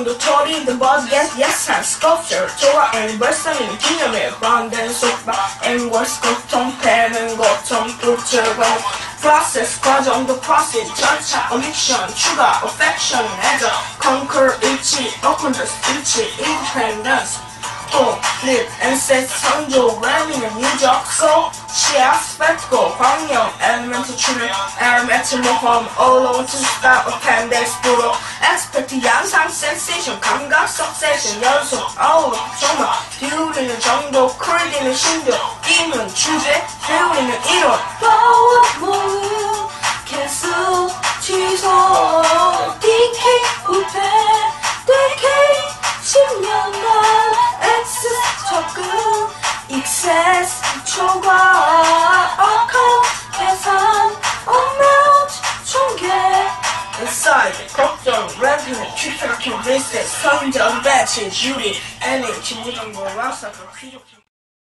on the Tori, the boss gets yes and sculpture, Torah and wrestling, dinner, branden, sofa, and what's called Tom Pen and got Tom Culture, well, process, cause on the process, cha addiction, sugar, affection, as a conquer, itchy, the stitchy independence. Oh, live and set Sanjo, Ramming, New York, so she has spectacle, Hwangyeong, elemental children, elemental home, all over to start a 10 days, 엑스펙트 양상 섹세션 감각 석세션 연속. 아우 정말. 비우리는 정도 쿨리는 신도. 끼는 주제 배우리는 이론. 파워 모음 계속 취소 DK 후퇴 DK 10년간 엑스 접근 익세스 초과. Human tricks are convinced that some dumb bitch and Judy can move on the